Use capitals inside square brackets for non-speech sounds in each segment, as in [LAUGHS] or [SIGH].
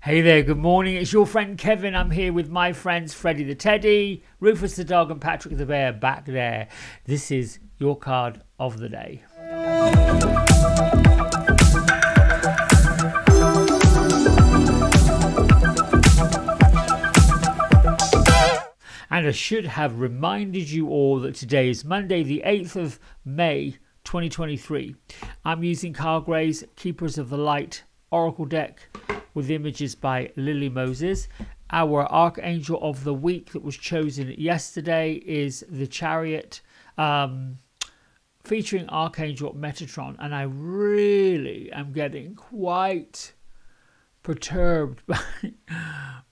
Hey there, good morning. It's your friend Kevin. I'm here with my friends Freddie the Teddy, Rufus the Dog, and Patrick the Bear back there. This is your card of the day. And I should have reminded you all that today is Monday, the 8th of May 2023. I'm using Kyle Gray's Keepers of the Light Oracle deck with images by Lily Moses. Our Archangel of the Week that was chosen yesterday is the Chariot, um, featuring Archangel Metatron. And I really am getting quite perturbed [LAUGHS] by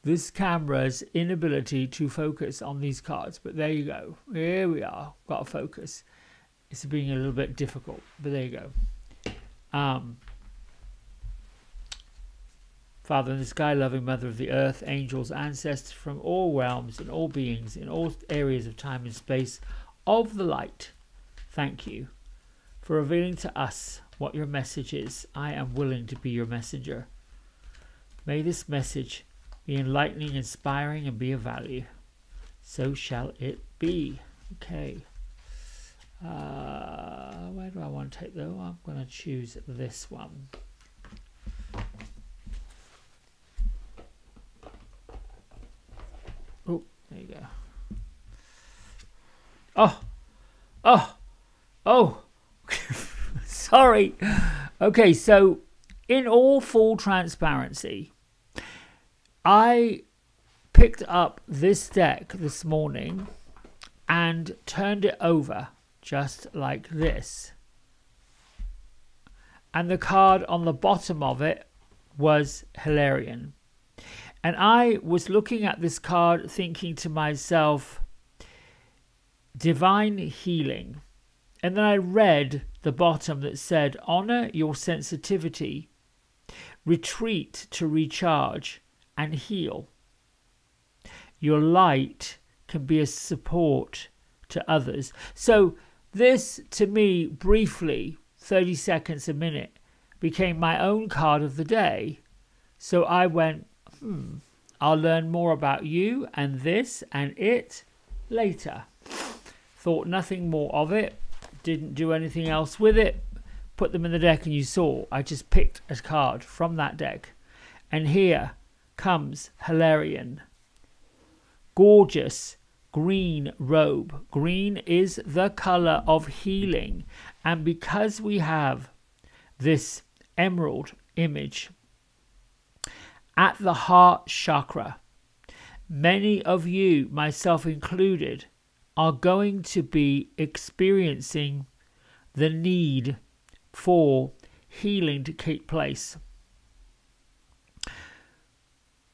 this camera's inability to focus on these cards. But there you go. Here we are. Got to focus. It's being a little bit difficult, but there you go. Um, Father in the sky, loving Mother of the earth, angels, ancestors from all realms and all beings in all areas of time and space of the light, thank you for revealing to us what your message is. I am willing to be your messenger. May this message be enlightening, inspiring, and be of value. So shall it be. Okay. Uh, where do I want to take though? I'm going to choose this one. Oh, there you go. Oh, oh, oh. [LAUGHS] Sorry. Okay, so in all full transparency, I picked up this deck this morning and turned it over just like this. And the card on the bottom of it was Hilarion. And I was looking at this card thinking to myself, divine healing. And then I read the bottom that said, honor your sensitivity, retreat to recharge and heal. Your light can be a support to others. So, this to me, briefly, 30 seconds a minute, became my own card of the day. So I went, hmm, I'll learn more about you and this and it later. Thought nothing more of it, didn't do anything else with it, put them in the deck, and you saw I just picked a card from that deck. And here comes Hilarion. Gorgeous green robe. Green is the color of healing. And because we have this emerald image at the heart chakra. Many of you, myself included, are going to be experiencing the need for healing to take place.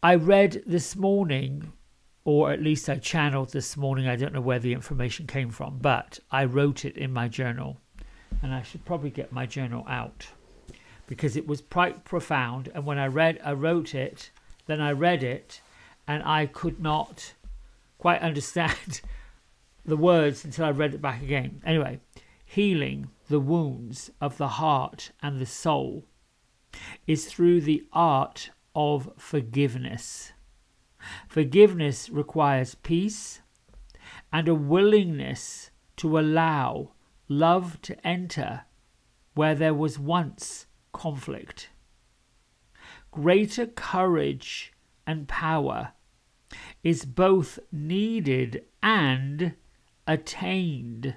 I read this morning, or at least I channeled this morning, I don't know where the information came from, but I wrote it in my journal, and I should probably get my journal out because it was quite profound. And when I read, I wrote it, then I read it, and I could not quite [LAUGHS] understand the words until I read it back again. Anyway, healing the wounds of the heart and the soul is through the art of forgiveness. Forgiveness requires peace and a willingness to allow love to enter where there was once conflict. Greater courage and power is both needed and attained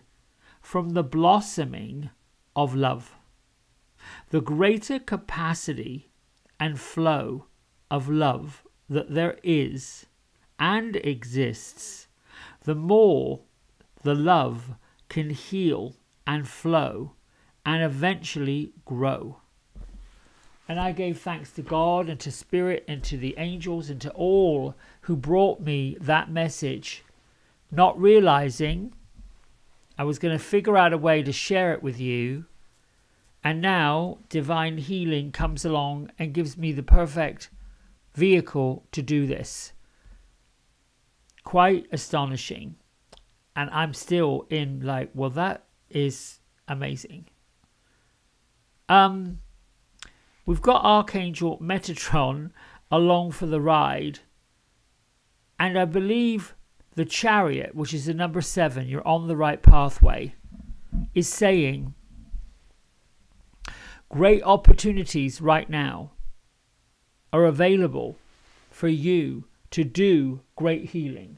from the blossoming of love. The greater capacity and flow of love that there is and exists, the more the love can heal and flow and eventually grow. And I gave thanks to God and to Spirit and to the angels and to all who brought me that message, not realizing I was going to figure out a way to share it with you. And now divine healing comes along and gives me the perfect vehicle to do this. Quite astonishing. And I'm still in like, well, that is amazing. Um, We've got Archangel Metatron along for the ride. And I believe the chariot, which is the number seven, you're on the right pathway, is saying great opportunities right now are available for you to do great healing.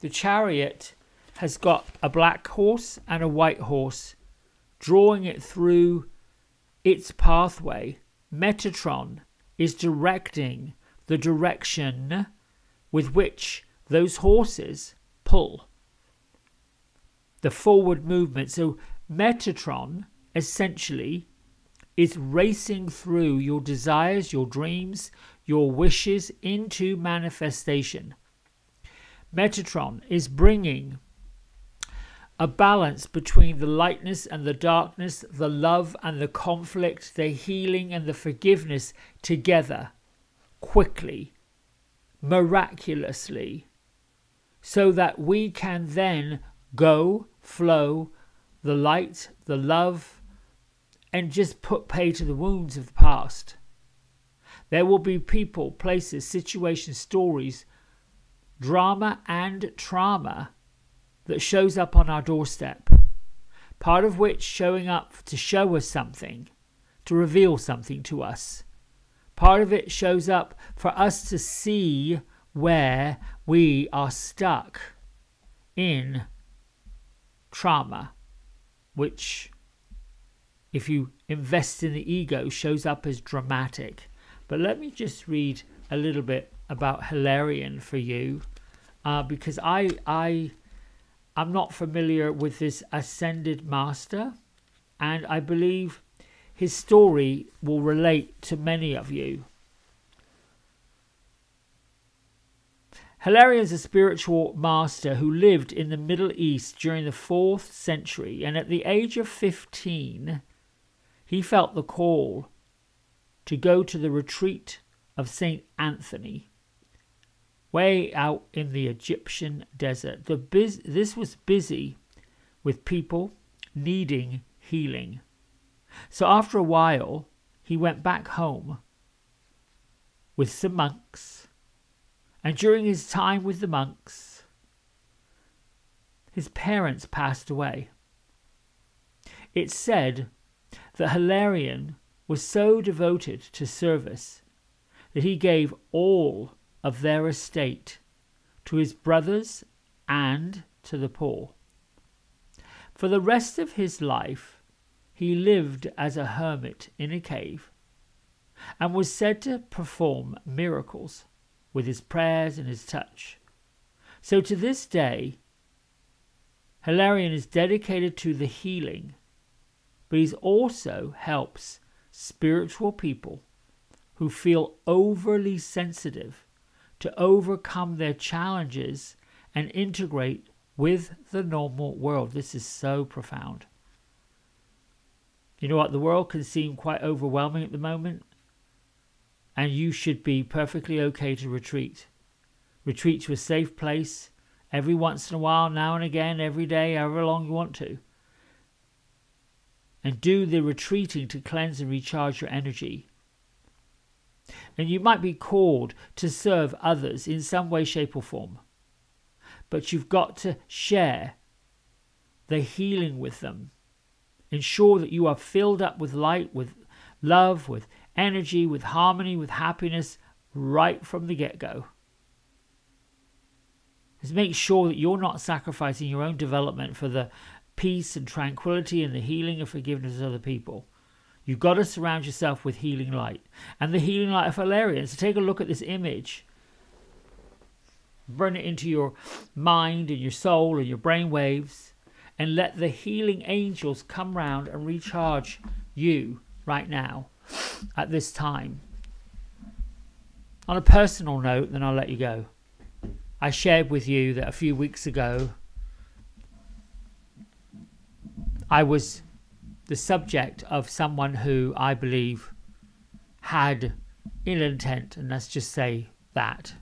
The chariot has got a black horse and a white horse drawing it through its pathway. Metatron is directing the direction with which those horses pull. The forward movement. So, Metatron essentially is racing through your desires, your dreams, your wishes into manifestation. Metatron is bringing a balance between the lightness and the darkness, the love and the conflict, the healing and the forgiveness together quickly, miraculously, so that we can then go, flow, the light, the love, and just put pay to the wounds of the past. There will be people, places, situations, stories, drama, and trauma that shows up on our doorstep. Part of which showing up to show us something, to reveal something to us. Part of it shows up for us to see where we are stuck in trauma, which if you invest in the ego, shows up as dramatic. But let me just read a little bit about Hilarion for you, uh, because I I I'm not familiar with this ascended master, and I believe his story will relate to many of you. Hilarion is a spiritual master who lived in the Middle East during the 4th century, and at the age of 15, he felt the call to go to the retreat of St. Anthony, way out in the Egyptian desert. The this was busy with people needing healing. So after a while, he went back home with some monks. And during his time with the monks, his parents passed away. It's said that Hilarion was so devoted to service that he gave all of their estate to his brothers and to the poor. For the rest of his life, he lived as a hermit in a cave and was said to perform miracles with his prayers and his touch. So to this day, Hilarion is dedicated to the healing but he also helps spiritual people who feel overly sensitive to overcome their challenges and integrate with the normal world. This is so profound. You know what? The world can seem quite overwhelming at the moment, and you should be perfectly okay to retreat. Retreat to a safe place every once in a while, now and again, every day, however long you want to and do the retreating to cleanse and recharge your energy. And you might be called to serve others in some way, shape, or form. But you've got to share the healing with them. Ensure that you are filled up with light, with love, with energy, with harmony, with happiness right from the get go. Just make sure that you're not sacrificing your own development for the peace and tranquility and the healing and forgiveness of other people. You've got to surround yourself with healing light. And the healing light of Hilarion. So take a look at this image. Burn it into your mind and your soul and your brain waves. And let the healing angels come round and recharge you right now at this time. On a personal note, then I'll let you go. I shared with you that a few weeks ago I was the subject of someone who I believe had ill intent, and let's just say that.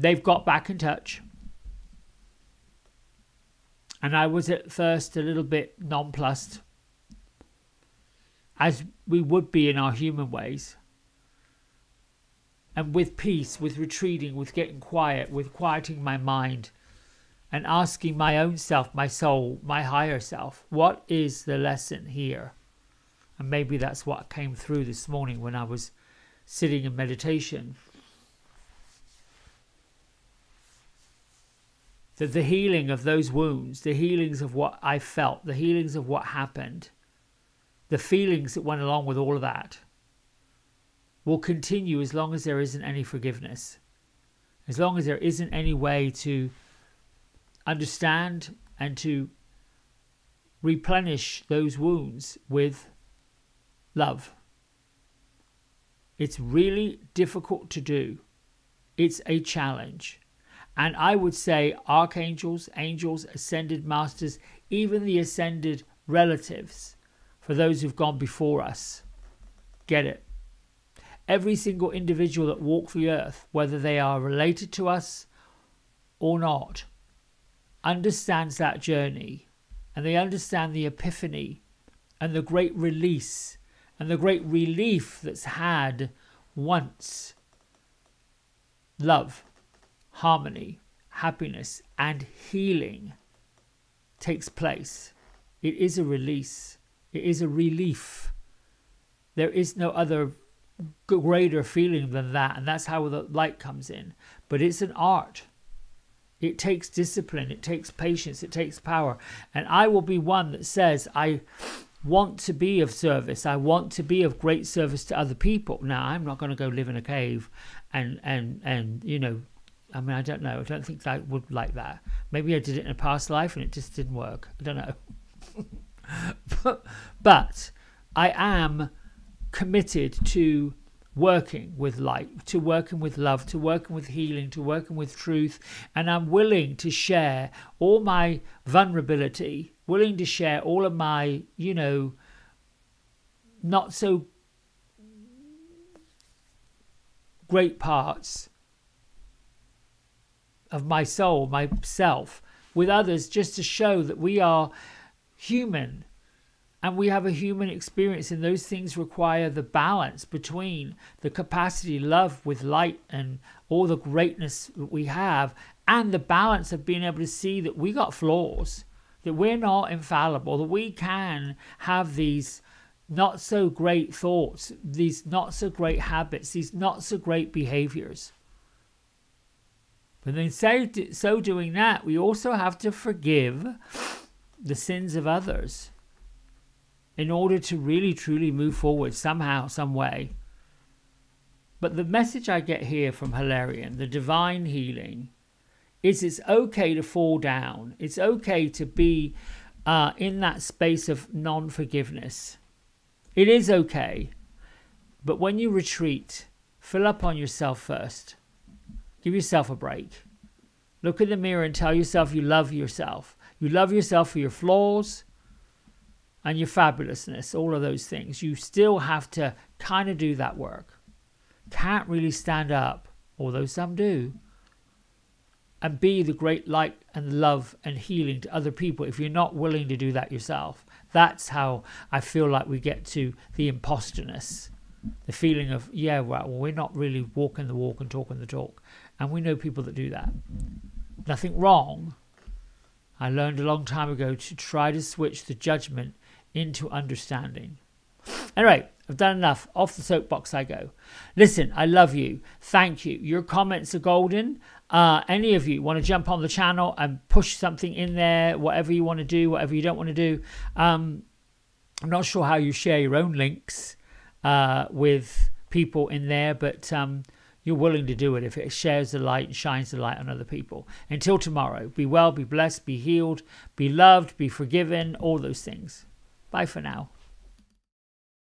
They've got back in touch. And I was at first a little bit nonplussed. as we would be in our human ways. And with peace, with retreating, with getting quiet, with quieting my mind, and asking my own self, my soul, my higher self, what is the lesson here? And maybe that's what came through this morning when I was sitting in meditation. That the healing of those wounds, the healings of what I felt, the healings of what happened, the feelings that went along with all of that will continue as long as there isn't any forgiveness. As long as there isn't any way to understand and to replenish those wounds with love. It's really difficult to do. It's a challenge. And I would say archangels, angels, ascended masters, even the ascended relatives, for those who've gone before us, get it. Every single individual that walk the earth, whether they are related to us or not, understands that journey and they understand the epiphany and the great release and the great relief that's had once love, harmony, happiness, and healing takes place. It is a release, it is a relief. There is no other greater feeling than that, and that's how the light comes in. But it's an art. It takes discipline, it takes patience, it takes power. And I will be one that says, I want to be of service. I want to be of great service to other people. Now, I'm not going to go live in a cave and, and, and, you know, I mean, I don't know. I don't think I would like that. Maybe I did it in a past life and it just didn't work. I don't know. but, [LAUGHS] but I am committed to working with light, to working with love, to working with healing, to working with truth. And I'm willing to share all my vulnerability, willing to share all of my, you know, not so great parts of my soul, myself, with others, just to show that we are human. And we have a human experience and those things require the balance between the capacity love with light and all the greatness that we have and the balance of being able to see that we got flaws that we're not infallible that we can have these not so great thoughts these not so great habits these not so great behaviors but then so doing that we also have to forgive the sins of others in order to really truly move forward somehow, some way. But the message I get here from Hilarion, the divine healing, is it's okay to fall down. It's okay to be uh, in that space of non forgiveness. It is okay. But when you retreat, fill up on yourself first. Give yourself a break. Look in the mirror and tell yourself you love yourself. You love yourself for your flaws, and your fabulousness, all of those things, you still have to kind of do that work. Can't really stand up, although some do, and be the great light and love and healing to other people if you're not willing to do that yourself. That's how I feel like we get to the imposterness. The feeling of, yeah, well, we're not really walking the walk and talking the talk. And we know people that do that. Nothing wrong. I learned a long time ago to try to switch the judgment into understanding. Anyway, I've done enough. Off the soapbox I go. Listen, I love you. Thank you. Your comments are golden. Uh, any of you want to jump on the channel and push something in there, whatever you want to do, whatever you don't want to do. Um, I'm not sure how you share your own links uh, with people in there, but um, you're willing to do it if it shares the light and shines the light on other people. Until tomorrow, be well, be blessed, be healed, be loved, be forgiven, all those things. Bye for now.